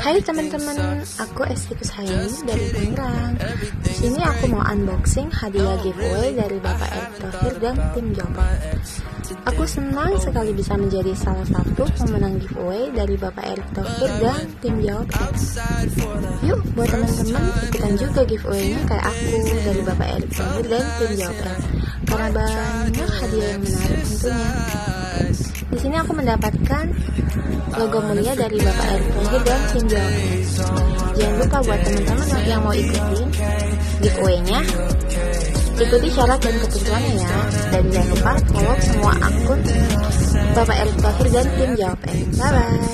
Hai teman-teman, aku Esti Kushaini dari Tangerang. Di sini aku mau unboxing hadiah giveaway dari Bapak Erick Thohir dan tim Jombang. Aku senang sekali bisa menjadi salah satu pemenang giveaway dari Bapak Erick Thohir dan tim Jawab Yuk, buat teman-teman ikutan juga giveaway-nya kayak aku dari Bapak Erick Thohir dan tim Jawab Karena banyak hadiah yang menarik tentunya. Sini aku mendapatkan logo mulia dari Bapak Erick Thohir dan tim jawabnya. Jangan lupa buat teman-teman yang mau ikutin giveaway-nya, ikuti syarat dan ketentuannya ya. Dan jangan lupa follow semua akun Bapak Erick Thohir dan tim jawab Bye bye.